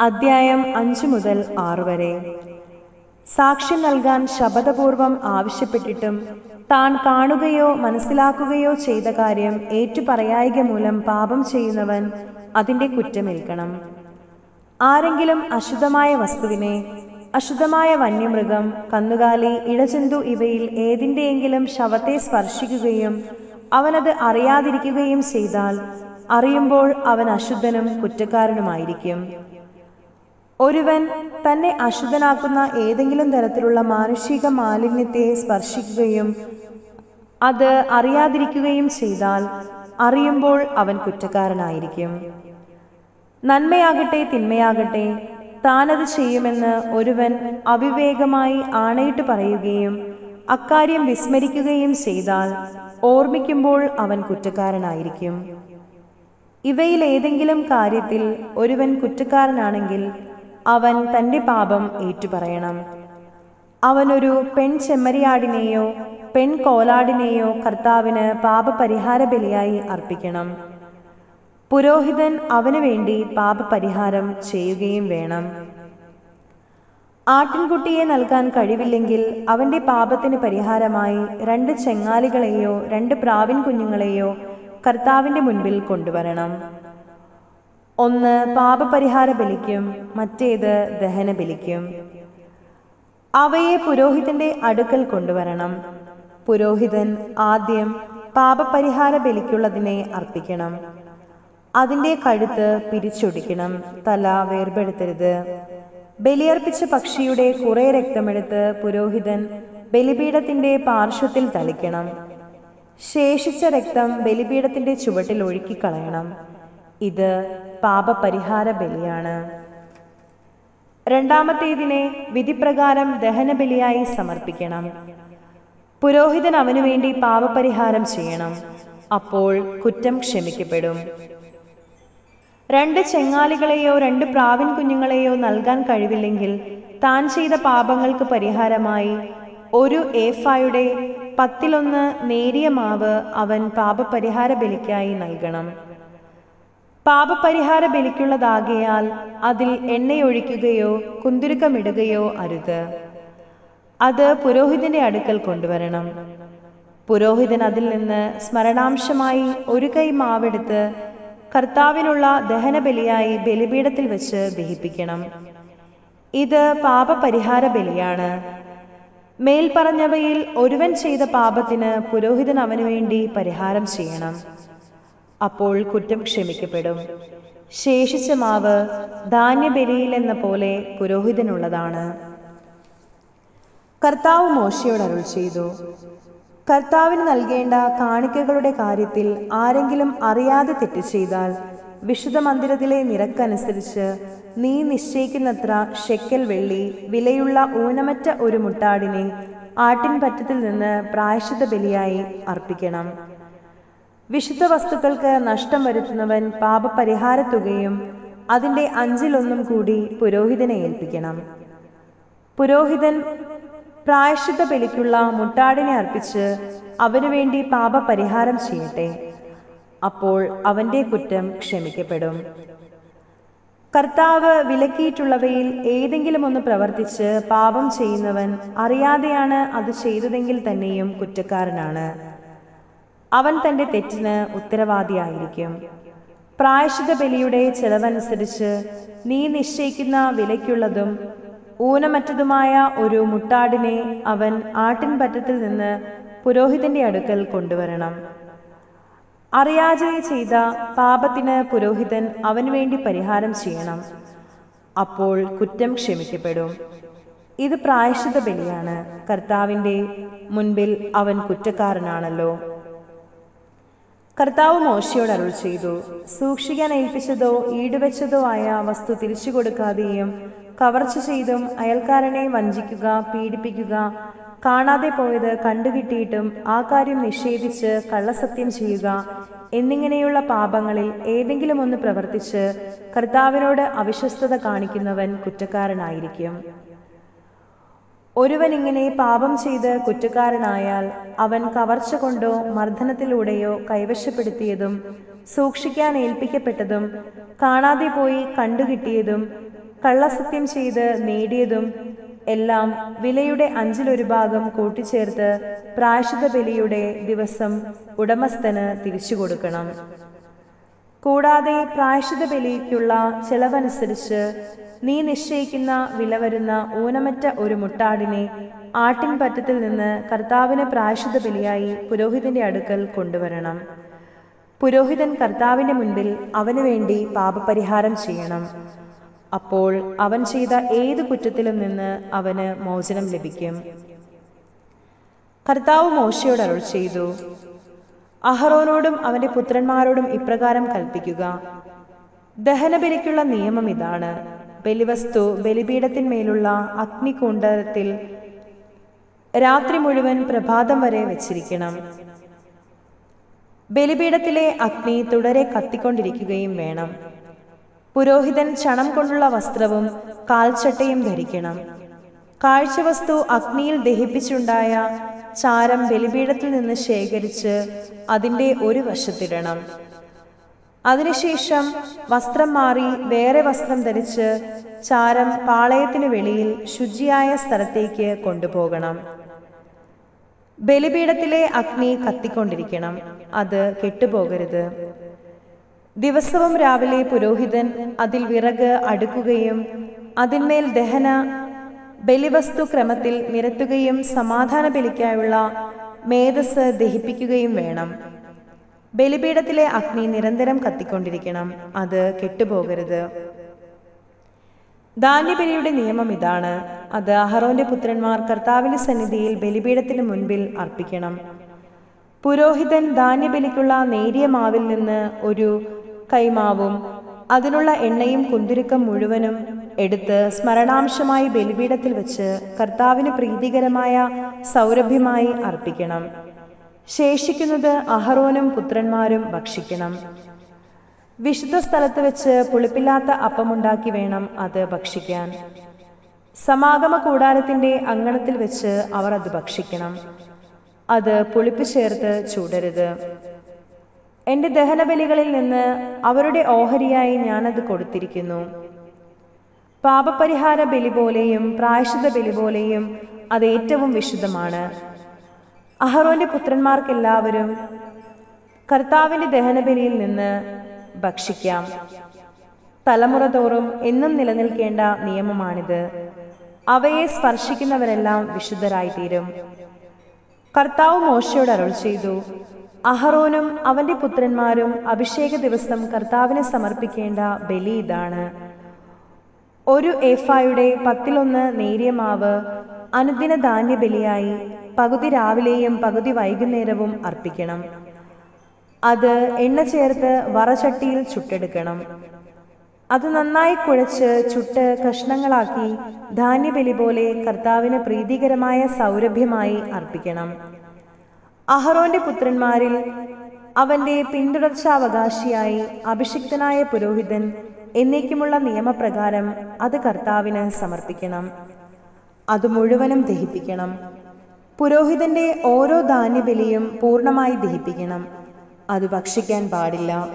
അദ്ധ്യായം അഞ്ചു മുതൽ ആറു വരെ. സാക്ഷ്യം നൽകാൻ ശപഥപൂർവം ആവശ്യപ്പെട്ടിട്ടും താൻ കാണുകയോ മനസ്സിലാക്കുകയോ ചെയ്ത കാര്യം ഏറ്റുപറയായിക മൂലം പാപം ചെയ്യുന്നവൻ അതിന്റെ കുറ്റമേൽക്കണം. ആരെങ്കിലും അശുദ്ധമായ വസ്തുവിനെ അശുദ്ധമായ വന്യമൃഗം കന്നുകാലി ഇഴജന്തു ഇവയിൽ ഏതിന്റെയെങ്കിലും ശവത്തെ സ്പർശിക്കുകയും അവനത് അറിയാതിരിക്കുകയും ചെയ്താൽ അറിയുമ്പോൾ അവൻ അശുദ്ധനും കുറ്റക്കാരനുമായിരിക്കും. ഒരുവൻ തന്നെ അശുദ്ധനാക്കുന്ന ഏതെങ്കിലും തരത്തിലുള്ള മാനുഷിക മാലിന്യത്തെ സ്പർശിക്കുകയും അത് അറിയാതിരിക്കുകയും ചെയ്താൽ അറിയുമ്പോൾ അവൻ കുറ്റക്കാരനായിരിക്കും. നന്മയാകട്ടെ തിന്മയാകട്ടെ താനത് ചെയ്യുമെന്ന് ഒരുവൻ അവിവേകമായി ആണയിട്ട് പറയുകയും അക്കാര്യം വിസ്മരിക്കുകയും ചെയ്താൽ ഓർമ്മിക്കുമ്പോൾ അവൻ കുറ്റക്കാരനായിരിക്കും. ഇവയിൽ ഏതെങ്കിലും കാര്യത്തിൽ ഒരുവൻ കുറ്റക്കാരനാണെങ്കിൽ അവൻ തന്റെ പാപം ഏറ്റുപറയണം. അവനൊരു പെൺ ചെമ്മരിയാടിനെയോ പെൺ കോലാടിനെയോ കർത്താവിന് പാപപരിഹാര ബലിയായി അർപ്പിക്കണം. പുരോഹിതൻ അവനു വേണ്ടി പാപപരിഹാരം ചെയ്യുകയും വേണം. ആട്ടിൻകുട്ടിയെ നൽകാൻ കഴിവില്ലെങ്കിൽ അവന്റെ പാപത്തിന് പരിഹാരമായി രണ്ട് ചെങ്ങാലികളെയോ രണ്ട് പ്രാവിൻ കുഞ്ഞുങ്ങളെയോ കർത്താവിന്റെ മുൻപിൽ കൊണ്ടുവരണം. ഒന്ന് പാപപരിഹാര ബലിക്കും മറ്റേത് ദഹന ബലിക്കും അവയെ പുരോഹിതന്റെ അടുക്കൽ കൊണ്ടുവരണം. പുരോഹിതൻ ആദ്യം പാപപരിഹാര ബലിക്കുള്ളതിനെ അർപ്പിക്കണം. അതിന്റെ കഴുത്ത് പിരിച്ചൊടിക്കണം തല വേർപെടുത്തരുത്. ബലിയർപ്പിച്ച പക്ഷിയുടെ കുറെ രക്തമെടുത്ത് പുരോഹിതൻ ബലിപീഠത്തിന്റെ പാർശ്വത്തിൽ തളിക്കണം. ശേഷിച്ച രക്തം ബലിപീഠത്തിന്റെ ചുവട്ടിൽ ഒഴുക്കിക്കളയണം. ഇത് പാപപരിഹാര ബലിയാണ് രണ്ടാമത്തേതിനെ വിധിപ്രകാരം ദഹനബലിയായി സമർപ്പിക്കണം. പുരോഹിതൻ അവനു വേണ്ടി പാപപരിഹാരം ചെയ്യണം. അപ്പോൾ കുറ്റം ക്ഷമിക്കപ്പെടും. രണ്ട് ചെങ്ങാലികളെയോ രണ്ട് പ്രാവിൻ കുഞ്ഞുങ്ങളെയോ നൽകാൻ കഴിവില്ലെങ്കിൽ താൻ ചെയ്ത പാപങ്ങൾക്ക് പരിഹാരമായി ഒരു ഏഫായുടെ പത്തിലൊന്ന് നേരിയ മാവ് അവൻ പാപപരിഹാര ബലിക്കായി നൽകണം. പാപപരിഹാര ബലിക്കുള്ളതാകയാൽ അതിൽ എണ്ണയൊഴിക്കുകയോ കുന്തുരുക്കമിടുകയോ അരുത്. അത് പുരോഹിതന്റെ അടുക്കൽ കൊണ്ടുവരണം. പുരോഹിതൻ അതിൽ നിന്ന് സ്മരണാംശമായി ഒരു കൈ മാവെടുത്ത് കർത്താവിനുള്ള ദഹനബലിയായി ബലിപീഠത്തിൽ വെച്ച് ദഹിപ്പിക്കണം. ഇത് പാപപരിഹാര ബലിയാണ് മേൽപ്പറഞ്ഞവയിൽ ഒരുവൻ ചെയ്ത പാപത്തിന് പുരോഹിതൻ അവനു വേണ്ടി പരിഹാരം ചെയ്യണം. അപ്പോൾ കുറ്റം ക്ഷമിക്കപ്പെടും. ശേഷിച്ച മാവ് ധാന്യബലിയിലെന്ന പോലെ പുരോഹിതനുള്ളതാണ്. കർത്താവ് മോശയോട് അരുൾ ചെയ്തു. കർത്താവിന് നൽകേണ്ട കാണിക്കകളുടെ കാര്യത്തിൽ ആരെങ്കിലും അറിയാതെ തെറ്റ് ചെയ്താൽ വിശുദ്ധ മന്ദിരത്തിലെ നിരക്കനുസരിച്ച് നീ നിശ്ചയിക്കുന്നത്ര ഷെക്കൽ വെള്ളി വിലയുള്ള ഊനമറ്റ ഒരു മുട്ടാടിനെ ആട്ടിൻപറ്റത്തിൽ നിന്ന് പ്രായശിത ബലിയായി അർപ്പിക്കണം. വിശുദ്ധ വസ്തുക്കൾക്ക് നഷ്ടം വരുത്തുന്നവൻ പാപപരിഹാര തുകയും അതിന്റെ അഞ്ചിലൊന്നും കൂടി പുരോഹിതനെ ഏൽപ്പിക്കണം. പുരോഹിതൻ പ്രായശ്ചിത്ത ബലിക്കുള്ള മുട്ടാടിനെ അർപ്പിച്ച് അവനു വേണ്ടി പാപപരിഹാരം ചെയ്യട്ടെ. അപ്പോൾ അവന്റെ കുറ്റം ക്ഷമിക്കപ്പെടും. കർത്താവ് വിലക്കിയിട്ടുള്ളവയിൽ ഏതെങ്കിലും ഒന്ന് പ്രവർത്തിച്ച് പാപം ചെയ്യുന്നവൻ അറിയാതെയാണ് അത് ചെയ്തതെങ്കിൽ തന്നെയും കുറ്റക്കാരനാണ്. അവൻ തന്റെ തെറ്റിന് ഉത്തരവാദിയായിരിക്കും. പ്രായശിത ബലിയുടെ ചെലവനുസരിച്ച് നീ നിശ്ചയിക്കുന്ന വിലയ്ക്കുള്ളതും ഊനമറ്റതുമായ ഒരു മുട്ടാടിനെ അവൻ ആട്ടിൻപറ്റത്തിൽ നിന്ന് പുരോഹിതന്റെ അടുക്കൽ കൊണ്ടുവരണം. അറിയാതെ ചെയ്ത പാപത്തിന് പുരോഹിതൻ അവന് വേണ്ടി പരിഹാരം ചെയ്യണം. അപ്പോൾ കുറ്റം ക്ഷമിക്കപ്പെടും. ഇത് പ്രായശിത ബലിയാണ്. കർത്താവിന്റെ മുൻപിൽ അവൻ കുറ്റക്കാരനാണല്ലോ. കർത്താവ് മോശയോട് അരുൾ ചെയ്തു. സൂക്ഷിക്കാൻ ഏൽപ്പിച്ചതോ ഈടുവെച്ചതോ ആയ വസ്തു തിരിച്ചു കൊടുക്കാതെയും കവർച്ച ചെയ്തും അയൽക്കാരനെ വഞ്ചിക്കുക പീഡിപ്പിക്കുക കാണാതെ പോയത് കണ്ടുകിട്ടിയിട്ടും ആ കാര്യം നിഷേധിച്ച് കള്ളസത്യം ചെയ്യുക എന്നിങ്ങനെയുള്ള പാപങ്ങളിൽ ഏതെങ്കിലും ഒന്ന് പ്രവർത്തിച്ച് കർത്താവിനോട് അവിശ്വസ്തത കാണിക്കുന്നവൻ കുറ്റക്കാരനായിരിക്കും. ഒരുവൻ ഇങ്ങനെ പാപം ചെയ്ത് കുറ്റക്കാരനായാൽ അവൻ കവർച്ച കൊണ്ടോ മർദ്ദനത്തിലൂടെയോ കൈവശപ്പെടുത്തിയതും സൂക്ഷിക്കാൻ ഏൽപ്പിക്കപ്പെട്ടതും കാണാതെ പോയി കണ്ടുകിട്ടിയതും കള്ളസത്യം ചെയ്ത് നേടിയതും എല്ലാം വിലയുടെ അഞ്ചിലൊരു ഭാഗം കൂട്ടിച്ചേർത്ത് പ്രായശിത ബലിയുടെ ദിവസം ഉടമസ്ഥന് തിരിച്ചു കൊടുക്കണം. കൂടാതെ പ്രായശിത ബലിക്കുള്ള ചെലവനുസരിച്ച് നീ നിശ്ചയിക്കുന്ന വില വരുന്ന ഊനമറ്റ ഒരു മുട്ടാടിനെ ആട്ടിൻപറ്റത്തിൽ നിന്ന് കർത്താവിന് പ്രായശുദ്ധ ബലിയായി പുരോഹിതന്റെ അടുക്കൽ കൊണ്ടുവരണം. പുരോഹിതൻ കർത്താവിന്റെ മുൻപിൽ അവനു വേണ്ടി പാപപരിഹാരം ചെയ്യണം. അപ്പോൾ അവൻ ചെയ്ത ഏത് കുറ്റത്തിലും നിന്ന് അവന് മോചനം ലഭിക്കും. കർത്താവ് മോശയോട് അരുൾ ചെയ്തു. അഹറോനോടും അവന്റെ പുത്രന്മാരോടും ഇപ്രകാരം കൽപ്പിക്കുക. ദഹനബലിക്കുള്ള നിയമം ഇതാണ്. ബലിവസ്തു ബലിപീഠത്തിന്മേലുള്ള അഗ്നികുണ്ഡത്തിൽ രാത്രി മുഴുവൻ പ്രഭാതം വരെ വച്ചിരിക്കണം. ബലിപീഠത്തിലെ അഗ്നി തുടരെ കത്തിക്കൊണ്ടിരിക്കുകയും വേണം. പുരോഹിതൻ ചണം കൊണ്ടുള്ള വസ്ത്രവും കാൽച്ചട്ടയും ധരിക്കണം. കാഴ്ചവസ്തു അഗ്നിയിൽ ദഹിപ്പിച്ചുണ്ടായ ചാരം ബലിപീഠത്തിൽ നിന്ന് ശേഖരിച്ച് അതിന്റെ ഒരു വശത്തിടണം. അതിനുശേഷം വസ്ത്രം മാറി വേറെ വസ്ത്രം ധരിച്ച് ചാരം പാളയത്തിനു വെളിയിൽ ശുചിയായ സ്ഥലത്തേക്ക് കൊണ്ടുപോകണം. ബലിപീഠത്തിലെ അഗ്നി കത്തിക്കൊണ്ടിരിക്കണം. അത് കെട്ടുപോകരുത്. ദിവസവും രാവിലെ പുരോഹിതൻ അതിൽ വിറക് അടുക്കുകയും അതിന്മേൽ ദഹന ബലിവസ്തു ക്രമത്തിൽ നിരത്തുകയും സമാധാന ബലിക്കായുള്ള മേധസ് ദഹിപ്പിക്കുകയും വേണം. ബലിപീഠത്തിലെ അഗ്നി നിരന്തരം കത്തിക്കൊണ്ടിരിക്കണം. അത് കെട്ടുപോകരുത്. ധാന്യബലിയുടെ നിയമം ഇതാണ്. അത് അഹറോന്റെ പുത്രന്മാർ കർത്താവിന്റെ സന്നിധിയിൽ ബലിപീഠത്തിന് മുൻപിൽ അർപ്പിക്കണം. പുരോഹിതൻ ധാന്യബലിക്കുള്ള നേരിയ മാവിൽ നിന്ന് ഒരു കൈമാവും. അതിനുള്ള എണ്ണയും കുന്തിരുക്കം മുഴുവനും എടുത്ത് സ്മരണാംശമായി ബലിപീഠത്തിൽ വെച്ച് കർത്താവിന് പ്രീതികരമായ സൗരഭ്യമായി അർപ്പിക്കണം. ശേഷിക്കുന്നത് അഹറോനും പുത്രന്മാരും ഭക്ഷിക്കണം. വിശുദ്ധ സ്ഥലത്ത് വെച്ച് പുളിപ്പില്ലാത്ത അപ്പമുണ്ടാക്കി വേണം അത് ഭക്ഷിക്കാൻ. സമാഗമ കൂടാരത്തിന്റെ അങ്കണത്തിൽ വെച്ച് അവർ അത് ഭക്ഷിക്കണം. അത് പുളിപ്പ് ചേർത്ത് ചൂടരുത്. എന്റെ ദഹനബലികളിൽ നിന്ന് അവരുടെ ഓഹരിയായി ഞാനത് കൊടുത്തിരിക്കുന്നു. പാപപരിഹാര ബലി പോലെയും പ്രായശുദ്ധ ബലി പോലെയും അത് ഏറ്റവും വിശുദ്ധമാണ്. അഹറോന്റെ പുത്രന്മാർക്കെല്ലാവരും കർത്താവിന്റെ ദഹനബലിയിൽ നിന്ന് ഭക്ഷിക്കാം. തലമുറ തോറും എന്നും നിലനിൽക്കേണ്ട നിയമമാണിത്. അവയെ സ്പർശിക്കുന്നവരെല്ലാം വിശുദ്ധരായിത്തീരും. കർത്താവ് മോശയോട് അരുൾ ചെയ്തു അഹറോനും അവന്റെ പുത്രന്മാരും അഭിഷേക ദിവസം കർത്താവിന് സമർപ്പിക്കേണ്ട ബലി ഇതാണ്. ഒരു ഏഫായുടെ പത്തിലൊന്ന് നേരിയ മാവ് അനുദിന ധാന്യബലിയായി പകുതി രാവിലെയും പകുതി വൈകുന്നേരവും അർപ്പിക്കണം. അത് എണ്ണ ചേർത്ത് വറചട്ടിയിൽ ചുട്ടെടുക്കണം. അത് നന്നായി കുഴച്ച് ചുട്ട് കഷ്ണങ്ങളാക്കി ധാന്യബലി പോലെ കർത്താവിന് പ്രീതികരമായ സൗരഭ്യമായി അർപ്പിക്കണം. അഹറോന്റെ പുത്രന്മാരിൽ അവന്റെ പിന്തുടർച്ചാവകാശിയായി അഭിഷിക്തനായ പുരോഹിതൻ എന്നേക്കുമുള്ള നിയമപ്രകാരം അത് കർത്താവിന് സമർപ്പിക്കണം. അത് മുഴുവനും ദഹിപ്പിക്കണം. പുരോഹിതന്റെ ഓരോ ധാന്യബലിയും പൂർണമായി ദഹിപ്പിക്കണം. അത് ഭക്ഷിക്കാൻ പാടില്ല.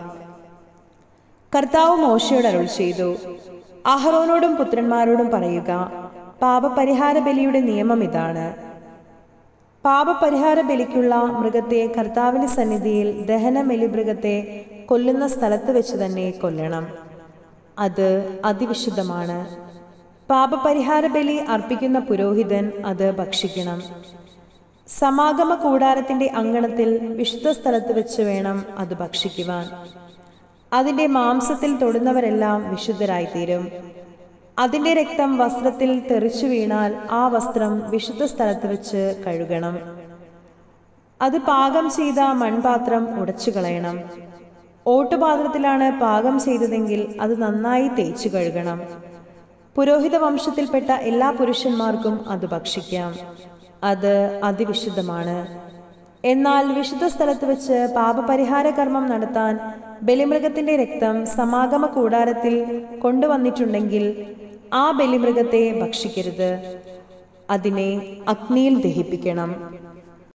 കർത്താവ് മോശയോട് അരുൾ ചെയ്തു. അഹറോനോടും പുത്രന്മാരോടും പറയുക പാപപരിഹാര ബലിയുടെ നിയമം ഇതാണ്. പാപപരിഹാര ബലിക്കുള്ള മൃഗത്തെ കർത്താവിന്റെ സന്നിധിയിൽ ദഹനമെലി മൃഗത്തെ കൊല്ലുന്ന സ്ഥലത്ത് വെച്ച് തന്നെ കൊല്ലണം. അത് അതിവിശുദ്ധമാണ്. പാപപരിഹാര ബലി അർപ്പിക്കുന്ന പുരോഹിതൻ അത് ഭക്ഷിക്കണം. സമാഗമ കൂടാരത്തിന്റെ അങ്കണത്തിൽ വിശുദ്ധ സ്ഥലത്ത് വെച്ച് വേണം അത് ഭക്ഷിക്കുവാൻ. അതിന്റെ മാംസത്തിൽ തൊടുന്നവരെല്ലാം വിശുദ്ധരായിത്തീരും. അതിന്റെ രക്തം വസ്ത്രത്തിൽ തെറിച്ചു വീണാൽ ആ വസ്ത്രം വിശുദ്ധ സ്ഥലത്ത് വെച്ച് കഴുകണം. അത് പാകം ചെയ്ത മൺപാത്രം ഉടച്ചു കളയണം ഓട്ടുപാത്രത്തിലാണ് പാകം ചെയ്തതെങ്കിൽ അത് നന്നായി തേച്ചു കഴുകണം. പുരോഹിത വംശത്തിൽപ്പെട്ട എല്ലാ പുരുഷന്മാർക്കും അത് ഭക്ഷിക്കാം. അത് അതിവിശുദ്ധമാണ്. എന്നാൽ വിശുദ്ധ സ്ഥലത്ത് വെച്ച് പാപപരിഹാര കർമ്മം നടത്താൻ ബലിമൃഗത്തിന്റെ രക്തം സമാഗമ കൂടാരത്തിൽ കൊണ്ടുവന്നിട്ടുണ്ടെങ്കിൽ ആ ബലിമൃഗത്തെ ഭക്ഷിക്കരുത്. അതിനെ അഗ്നിയിൽ ദഹിപ്പിക്കണം.